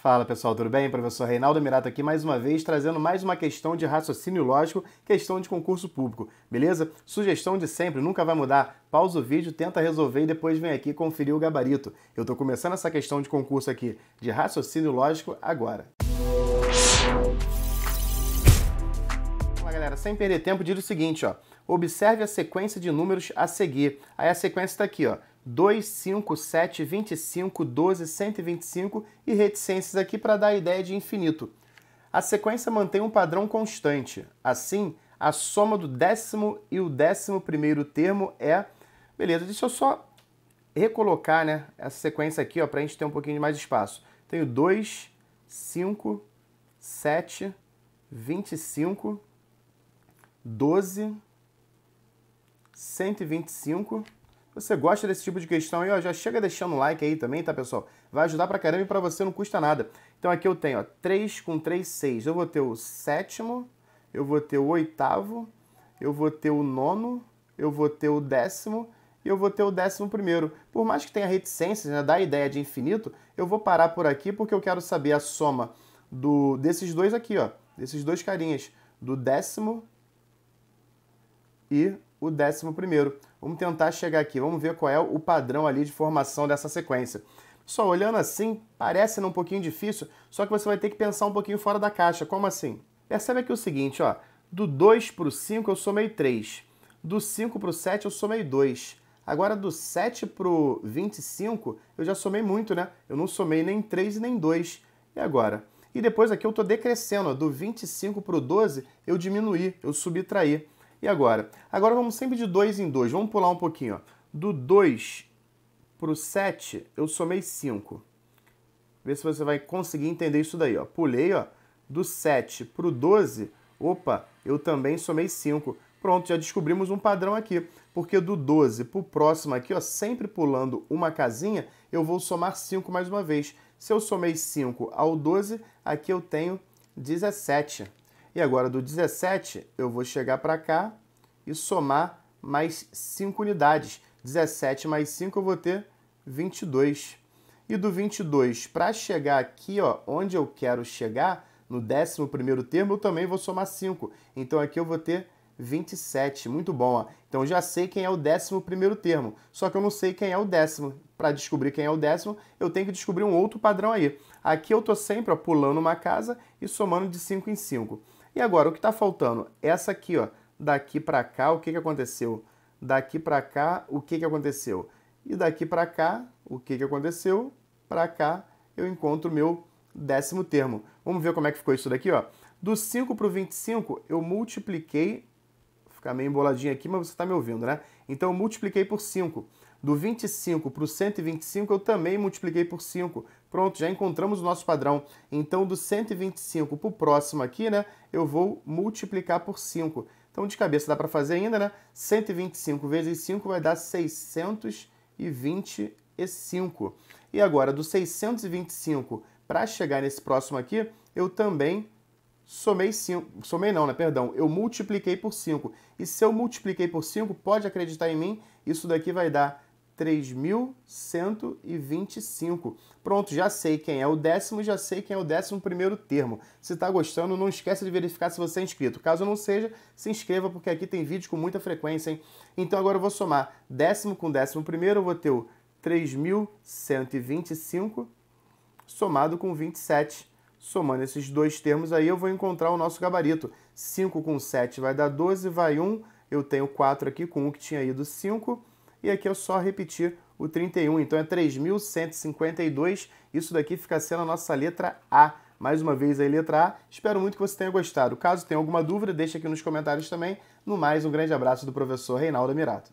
Fala pessoal, tudo bem? Professor Reinaldo Mirato aqui mais uma vez trazendo mais uma questão de raciocínio lógico, questão de concurso público, beleza? Sugestão de sempre, nunca vai mudar. Pausa o vídeo, tenta resolver e depois vem aqui conferir o gabarito. Eu estou começando essa questão de concurso aqui de raciocínio lógico agora. Fala galera, sem perder tempo, diz o seguinte, ó. Observe a sequência de números a seguir. Aí a sequência está aqui, ó. 2, 5, 7, 25, 12, 125 e reticências aqui para dar a ideia de infinito. A sequência mantém um padrão constante. Assim, a soma do décimo e o décimo primeiro termo é... Beleza, deixa eu só recolocar né, essa sequência aqui para a gente ter um pouquinho mais de espaço. Tenho 2, 5, 7, 25, 12, 125 você gosta desse tipo de questão aí, ó, já chega deixando o like aí também, tá, pessoal? Vai ajudar pra caramba e pra você não custa nada. Então aqui eu tenho, ó, 3 com 3, 6. Eu vou ter o sétimo, eu vou ter o oitavo, eu vou ter o nono, eu vou ter o décimo e eu vou ter o décimo primeiro. Por mais que tenha reticências, né, da ideia de infinito, eu vou parar por aqui porque eu quero saber a soma do, desses dois aqui, ó, desses dois carinhas, do décimo e o décimo primeiro. Vamos tentar chegar aqui, vamos ver qual é o padrão ali de formação dessa sequência. Só olhando assim, parece um pouquinho difícil, só que você vai ter que pensar um pouquinho fora da caixa. Como assim? Percebe aqui o seguinte, ó. Do 2 para o 5 eu somei 3. Do 5 para o 7 eu somei 2. Agora do 7 para o 25 eu já somei muito, né? Eu não somei nem 3 e nem 2. E agora? E depois aqui eu estou decrescendo, ó. do 25 para o 12 eu diminuí, eu subtraí. E agora? Agora vamos sempre de 2 em 2. Vamos pular um pouquinho. Ó. Do 2 para o 7, eu somei 5. Vê se você vai conseguir entender isso daí. Ó. Pulei, ó. Do 7 para o 12, opa, eu também somei 5. Pronto, já descobrimos um padrão aqui. Porque do 12 para o próximo aqui, ó, sempre pulando uma casinha, eu vou somar 5 mais uma vez. Se eu somei 5 ao 12, aqui eu tenho 17. E agora do 17 eu vou chegar para cá e somar mais 5 unidades. 17 mais 5 eu vou ter 22. E do 22 para chegar aqui, ó, onde eu quero chegar, no 11º termo, eu também vou somar 5. Então aqui eu vou ter 27. Muito bom. Ó. Então já sei quem é o 11º termo, só que eu não sei quem é o décimo. Para descobrir quem é o décimo, eu tenho que descobrir um outro padrão aí. Aqui eu estou sempre ó, pulando uma casa e somando de 5 em 5. E agora, o que está faltando? Essa aqui, ó, daqui para cá, o que, que aconteceu? Daqui para cá, o que, que aconteceu? E daqui para cá, o que, que aconteceu? Para cá, eu encontro o meu décimo termo. Vamos ver como é que ficou isso daqui, ó. Do 5 para o 25, eu multipliquei, vou ficar meio emboladinho aqui, mas você está me ouvindo, né? Então, eu multipliquei por 5. Do 25 para o 125, eu também multipliquei por 5. Pronto, já encontramos o nosso padrão. Então, do 125 para o próximo aqui, né, eu vou multiplicar por 5. Então, de cabeça dá para fazer ainda, né? 125 vezes 5 vai dar 625. E agora, do 625 para chegar nesse próximo aqui, eu também somei 5. Somei não, né? Perdão. Eu multipliquei por 5. E se eu multipliquei por 5, pode acreditar em mim, isso daqui vai dar 3.125. Pronto, já sei quem é o décimo, já sei quem é o décimo primeiro termo. Se está gostando, não esqueça de verificar se você é inscrito. Caso não seja, se inscreva, porque aqui tem vídeo com muita frequência, hein? Então agora eu vou somar décimo com décimo primeiro, eu vou ter o 3.125 somado com 27. Somando esses dois termos aí, eu vou encontrar o nosso gabarito. 5 com 7 vai dar 12, vai 1. Eu tenho 4 aqui com 1 que tinha ido 5 e aqui é só repetir o 31, então é 3.152, isso daqui fica sendo a nossa letra A. Mais uma vez aí, letra A. Espero muito que você tenha gostado. Caso tenha alguma dúvida, deixe aqui nos comentários também. No mais, um grande abraço do professor Reinaldo Mirato.